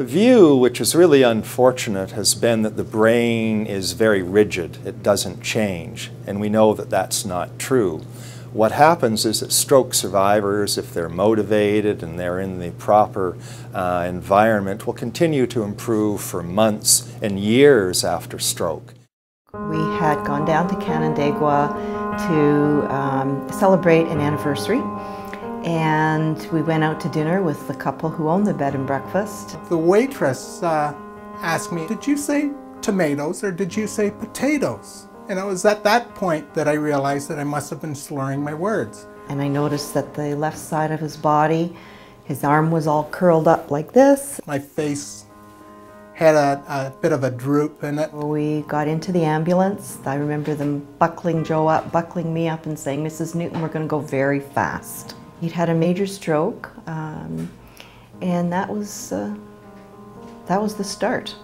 The view, which is really unfortunate, has been that the brain is very rigid, it doesn't change, and we know that that's not true. What happens is that stroke survivors, if they're motivated and they're in the proper uh, environment, will continue to improve for months and years after stroke. We had gone down to Canandaigua to um, celebrate an anniversary and we went out to dinner with the couple who owned the bed and breakfast. The waitress uh, asked me, did you say tomatoes or did you say potatoes? And it was at that point that I realized that I must have been slurring my words. And I noticed that the left side of his body, his arm was all curled up like this. My face had a, a bit of a droop in it. We got into the ambulance. I remember them buckling Joe up, buckling me up and saying, Mrs. Newton, we're going to go very fast. He'd had a major stroke, um, and that was, uh, that was the start.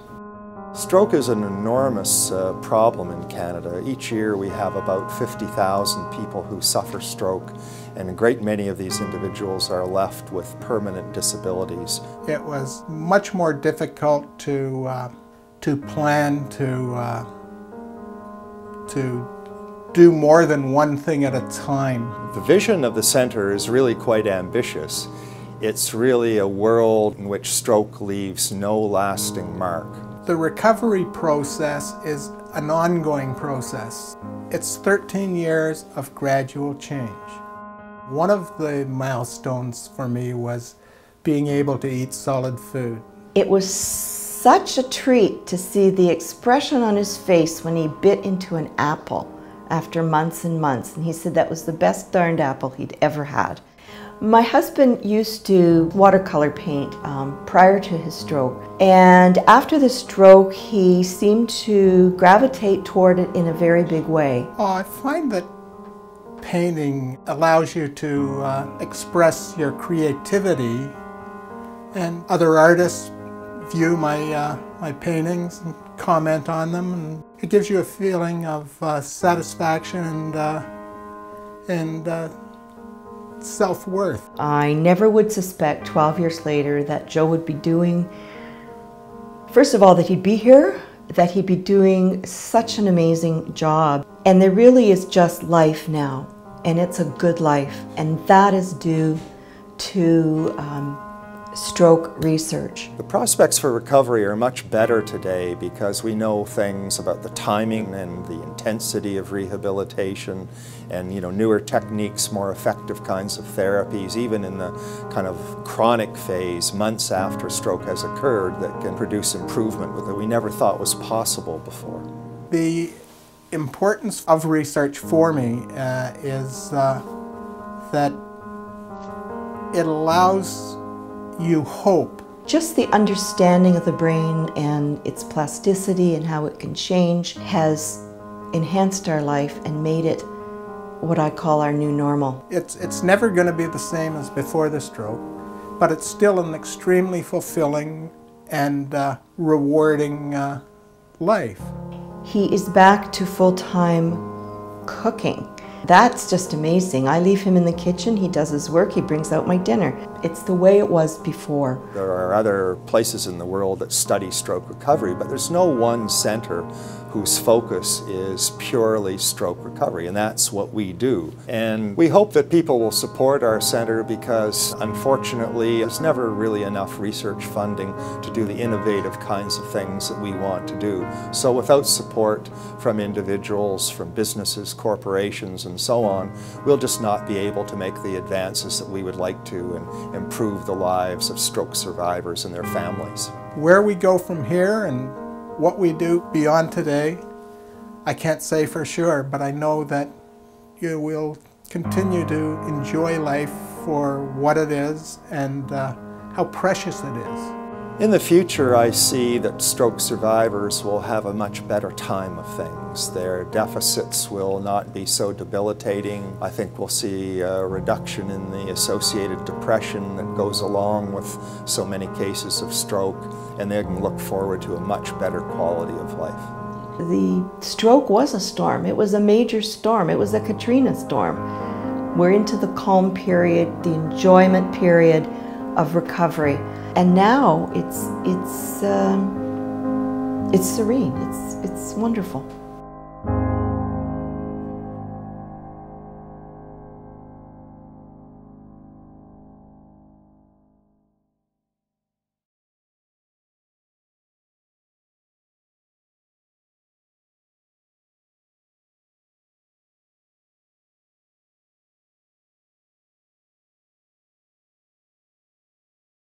Stroke is an enormous uh, problem in Canada. Each year we have about 50,000 people who suffer stroke, and a great many of these individuals are left with permanent disabilities. It was much more difficult to, uh, to plan, to, uh, to do more than one thing at a time. The vision of the center is really quite ambitious. It's really a world in which stroke leaves no lasting mark. The recovery process is an ongoing process. It's 13 years of gradual change. One of the milestones for me was being able to eat solid food. It was such a treat to see the expression on his face when he bit into an apple after months and months. And he said that was the best darned apple he'd ever had. My husband used to watercolor paint um, prior to his stroke. And after the stroke, he seemed to gravitate toward it in a very big way. Oh, I find that painting allows you to uh, express your creativity and other artists view my, uh, my paintings and comment on them and it gives you a feeling of uh, satisfaction and, uh, and uh, self-worth. I never would suspect 12 years later that Joe would be doing, first of all, that he'd be here, that he'd be doing such an amazing job. And there really is just life now, and it's a good life, and that is due to um, stroke research. The prospects for recovery are much better today because we know things about the timing and the intensity of rehabilitation and you know newer techniques, more effective kinds of therapies, even in the kind of chronic phase, months after stroke has occurred, that can produce improvement that we never thought was possible before. The importance of research for me uh, is uh, that it allows you hope. Just the understanding of the brain and its plasticity and how it can change has enhanced our life and made it what I call our new normal. It's, it's never going to be the same as before the stroke, but it's still an extremely fulfilling and uh, rewarding uh, life. He is back to full-time cooking. That's just amazing. I leave him in the kitchen, he does his work, he brings out my dinner. It's the way it was before. There are other places in the world that study stroke recovery, but there's no one center whose focus is purely stroke recovery, and that's what we do. And we hope that people will support our center because unfortunately there's never really enough research funding to do the innovative kinds of things that we want to do. So without support from individuals, from businesses, corporations, and so on, we'll just not be able to make the advances that we would like to and improve the lives of stroke survivors and their families. Where we go from here and what we do beyond today, I can't say for sure, but I know that you will continue to enjoy life for what it is and uh, how precious it is. In the future, I see that stroke survivors will have a much better time of things. Their deficits will not be so debilitating. I think we'll see a reduction in the associated depression that goes along with so many cases of stroke, and they can look forward to a much better quality of life. The stroke was a storm. It was a major storm. It was a Katrina storm. We're into the calm period, the enjoyment period of recovery. and now it's it's um, it's serene. It's it's wonderful.